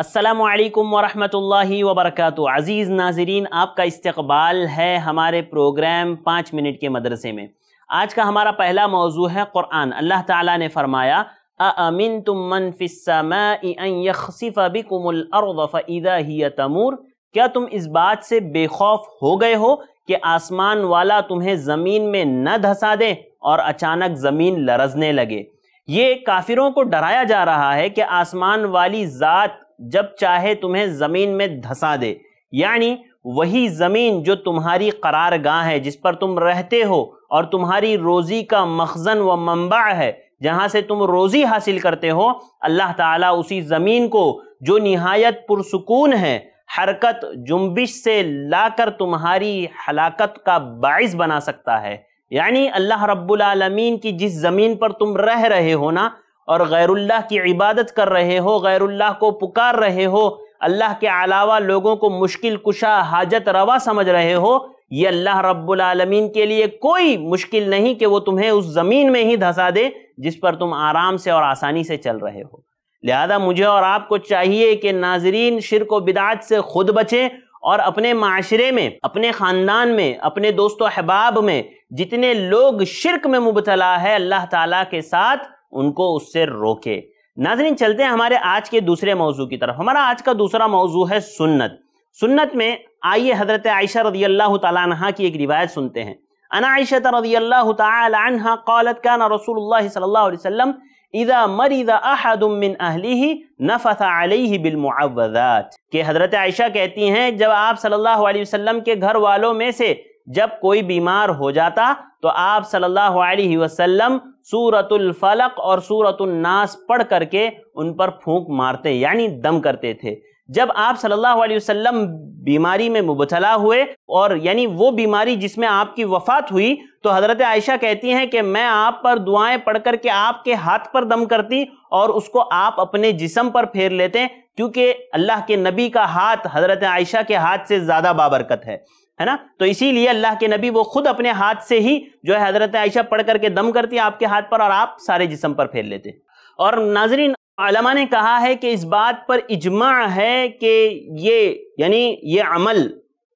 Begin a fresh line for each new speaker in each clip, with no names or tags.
السلام علیکم ورحمۃ اللہ وبرکاتہ۔ عزیز ناظرین، آپ کا استقبال ہے ہمارے پروگرام پانچ منٹ کے مدرسے میں۔ آج کا ہمارا پہلا موضوع ہے قرآن۔ اللہ تعالیٰ نے فرمایا أَأَمِنْتُم مَّن فِي السَّمَاءِ أَن يَخْسِفَ بِكُمُ الْأَرْضَ فَإِذَا هِيَ تَمُورُ کیا تم اس بات سے بے خوف ہو گئے ہو کہ آسمان والا تمہیں زمین میں نہ دھسا دے اور اچانک زمین لرزنے لگے؟ یہ کافروں کو ڈرایا جا رہا ہے کہ آسمان والی ذات جب چاہے تمہیں زمین میں دھسا دے۔ یعنی وہی زمین جو تمہاری قرار گاہ ہے، جس پر تم رہتے ہو اور تمہاری روزی کا مخزن و منبع ہے، جہاں سے تم روزی حاصل کرتے ہو، اللہ تعالیٰ اسی زمین کو جو نہایت پرسکون ہے، حرکت جنبش سے لا کر تمہاری ہلاکت کا باعث بنا سکتا ہے۔ یعنی اللہ رب العالمین کی جس زمین پر تم رہ رہے ہو نا اور غیر اللہ کی عبادت کر رہے ہو، غیر اللہ کو پکار رہے ہو، اللہ کے علاوہ لوگوں کو مشکل کشا، حاجت روا سمجھ رہے ہو، یہ اللہ رب العالمین کے لیے کوئی مشکل نہیں کہ وہ تمہیں اس زمین میں ہی دھسا دے جس پر تم آرام سے اور آسانی سے چل رہے ہو۔ لہذا مجھے اور آپ کو چاہیے کہ ناظرین شرک و بدعات سے خود بچیں اور اپنے معاشرے میں، اپنے خاندان میں، اپنے دوست و احباب میں، جتنے لوگ شرک میں مبتلا ہے اللہ تعالیٰ کے ساتھ ان کو اس سے روکے۔ ناظرین، چلتے ہیں ہمارے آج کے دوسرے موضوع کی طرف۔ ہمارا آج کا دوسرا موضوع ہے سنت۔ سنت میں آئیے حضرت عائشہ رضی اللہ تعالیٰ عنہ کی ایک روایت سنتے ہیں۔ انا عائشہ رضی اللہ تعالی عنہ قالت کان رسول اللہ صلی اللہ علیہ وسلم اذا مرض احد من اہلیہ نفث علیہ بالمعوذات۔ کہ حضرت عائشہ کہتی ہیں، جب آپ صلی اللہ علیہ وسلم کے گھر والوں میں سے جب کوئی بیمار ہو جاتا تو آپ صلی اللہ علیہ وسلم سورة الفلق اور سورة الناس پڑھ کر کے ان پر پھونک مارتے یعنی دم کرتے تھے۔ جب آپ صلی اللہ علیہ وسلم بیماری میں مبتلا ہوئے اور یعنی وہ بیماری جس میں آپ کی وفات ہوئی، تو حضرت عائشہ کہتی ہیں کہ میں آپ پر دعائیں پڑھ کر کے آپ کے ہاتھ پر دم کرتی اور اس کو آپ اپنے جسم پر پھیر لیتے، کیونکہ اللہ کے نبی کا ہاتھ حضرت عائشہ کے ہاتھ سے زیادہ بابرکت ہے۔ ہے نا؟ تو اسی لیے اللہ کے نبی وہ خود اپنے ہاتھ سے ہی جو ہے حضرت عائشہ پڑھ کر کے دم کرتی آپ کے ہاتھ پر اور آپ سارے جسم پر پھیر لیتے اور ناظرین، علماء نے کہا ہے کہ اس بات پر اجماع ہے کہ یہ یعنی یہ عمل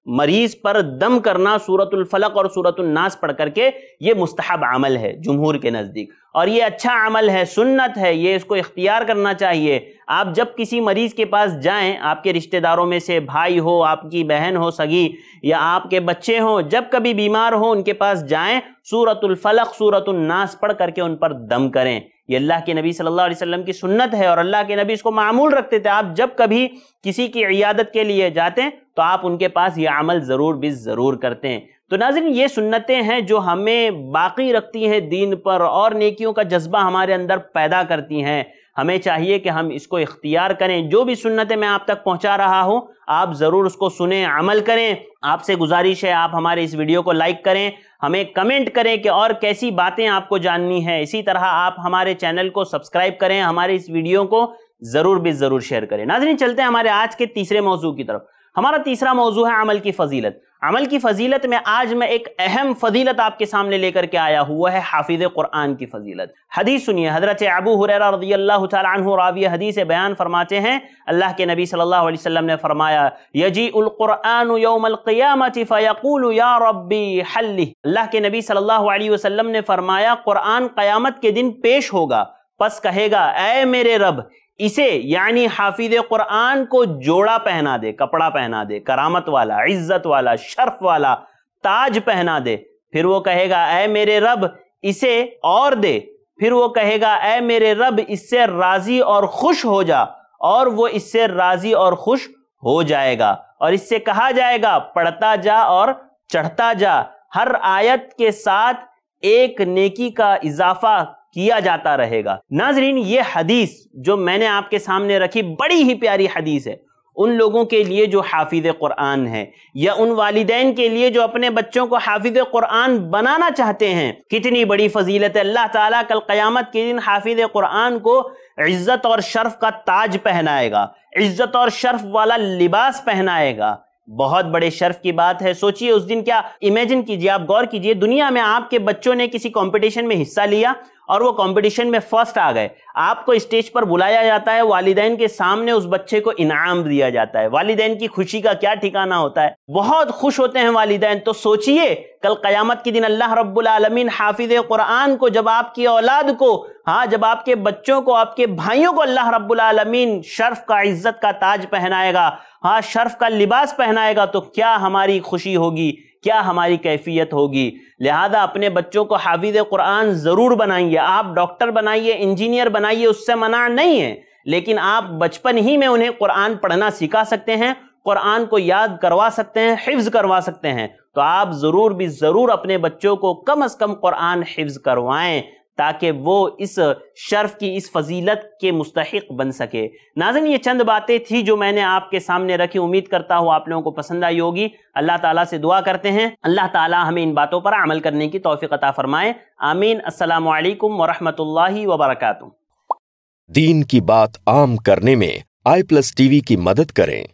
مریض پر دم کرنا سورة الفلق اور سورة الناس پڑھ کر کے یہ مستحب عمل ہے جمہور کے نزدیک۔ اور یہ اچھا عمل ہے، سنت ہے، یہ اس کو اختیار کرنا چاہیے۔ آپ جب کسی مریض کے پاس جائیں، آپ کے رشتہ داروں میں سے بھائی ہو، آپ کی بہن ہو، سگی یا آپ کے بچے ہوں، جب کبھی بیمار ہو ان کے پاس جائیں، سورة الفلق، سورة الناس پڑھ کر کے ان پر دم کریں۔ یہ اللہ کے نبی صلی اللہ علیہ وسلم کی سنت ہے اور اللہ کے نبی اس کو معمول رکھتے تھے۔ آپ جب کبھی کسی کی عیادت کے لیے جاتے ہیں تو آپ ان کے پاس یہ عمل ضرور بھی ضرور کرتے ہیں۔ تو ناظرین، یہ سنتیں ہیں جو ہمیں باقی رکھتی ہیں دین پر اور نیکیوں کا جذبہ ہمارے اندر پیدا کرتی ہیں۔ ہمیں چاہیے کہ ہم اس کو اختیار کریں۔ جو بھی سنتیں میں آپ تک پہنچا رہا ہوں، آپ ضرور اس کو سنیں، عمل کریں۔ آپ سے گزارش ہے، آپ ہمارے اس ویڈیو کو لائک کریں۔ ہمیں کمنٹ کریں کہ اور کیسی باتیں آپ کو جاننی ہے اسی طرح آپ ہمارے چینل کو سبسکرائب کریں، ہمارے اس ویڈیو کو ضرور بھی ضرور شیئر کریں۔ ناظرین، چلتے ہیں ہمارے آج کے تیسرے موضوع کی طرف۔ ہمارا تیسرا موضوع ہے عمل کی فضیلت۔ عمل کی فضیلت میں آج میں ایک اہم فضیلت آپ کے سامنے لے کر کے آیا ہوا ہے حافظ قرآن کی فضیلت۔ حدیث سنیے، حضرت ابو حریرہ رضی اللہ تعالی عنہ راوی حدیث بیان فرماتے ہیں، اللہ کے نبی صلی اللہ علیہ وسلم نے فرمایا یجی القرآن یوم القیامت فیقول یا ربی حلی۔ اللہ کے نبی صلی اللہ علیہ وسلم نے فرمایا، قرآن قیامت کے دن پیش ہوگا، پس کہے گا، اے میرے رب اسے یعنی حافظ قرآن کو جوڑا پہنا دے، کپڑا پہنا دے، کرامت والا، عزت والا، شرف والا، تاج پہنا دے۔ پھر وہ کہے گا، اے میرے رب، اسے اور دے۔ پھر وہ کہے گا، اے میرے رب، اس سے راضی اور خوش ہو جا۔ اور وہ اس سے راضی اور خوش ہو جائے گا۔ اور اس سے کہا جائے گا، پڑھتا جا اور چڑھتا جا۔ ہر آیت کے ساتھ ایک نیکی کا اضافہ کیا جاتا رہے گا۔ ناظرین، یہ حدیث جو میں نے آپ کے سامنے رکھی، بڑی ہی پیاری حدیث ہے۔ ان لوگوں کے لیے جو حافظ قرآن ہے یا ان والدین کے لیے جو اپنے بچوں کو حافظ قرآن بنانا چاہتے ہیں۔ کتنی بڑی فضیلت ہے۔ اللہ تعالیٰ کل قیامت کے دن حافظ قرآن کو عزت اور شرف کا تاج پہنائے گا۔ عزت اور شرف والا لباس پہنائے گا۔ بہت بڑے شرف کی بات ہے۔ سوچئے اس دن کیا؟ امیجن کیجیے، آپ غور کیجیے، دنیا میں آپ کے بچوں نے کسی کمپٹیشن میں حصہ لیا۔ اور وہ کمپٹیشن میں فرسٹ آ گئے۔ آپ کو اسٹیج پر بلایا جاتا ہے، والدین کے سامنے اس بچے کو انعام دیا جاتا ہے۔ والدین کی خوشی کا کیا ٹھکانہ ہوتا ہے؟ بہت خوش ہوتے ہیں والدین۔ تو سوچئے، کل قیامت کے دن اللہ رب العالمین حافظ قرآن کو، جب آپ کی اولاد کو ہاں جب آپ کے بچوں کو، آپ کے بھائیوں کو اللہ رب العالمین شرف کا عزت کا تاج پہنائے گا ہاں شرف کا لباس پہنائے گا، تو کیا ہماری خوشی ہوگی؟ کیا ہماری کیفیت ہوگی؟ لہذا اپنے بچوں کو حافظ قرآن ضرور بنائیے۔ آپ ڈاکٹر بنائیے، انجینئر بنائیے، اس سے منع نہیں ہے۔ لیکن آپ بچپن ہی میں انہیں قرآن پڑھنا سکھا سکتے ہیں، قرآن کو یاد کروا سکتے ہیں، حفظ کروا سکتے ہیں۔ تو آپ ضرور بھی ضرور اپنے بچوں کو کم از کم قرآن حفظ کروائیں۔ تاکہ وہ اس شرف کی، اس فضیلت کے مستحق بن سکے۔ ناظرین، یہ چند باتیں تھی جو میں نے آپ کے سامنے رکھی۔ امید کرتا ہوں آپ لوگوں کو پسند آئی ہوگی۔ اللہ تعالیٰ سے دعا کرتے ہیں۔ اللہ تعالیٰ ہمیں ان باتوں پر عمل کرنے کی توفیق عطا فرمائے۔ آمین۔ السلام علیکم ورحمۃ اللہ وبرکاتہ۔
دین کی بات عام کرنے میں آئی پلس ٹی وی کی مدد کریں۔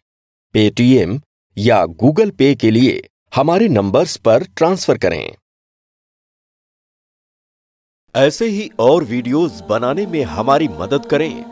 پے ٹی ایم یا گوگل پے کے لیے ہمارے نمبرز پر ٹرانسفر کریں۔ ایسے ہی اور ویڈیوز بنانے میں ہماری مدد کریں۔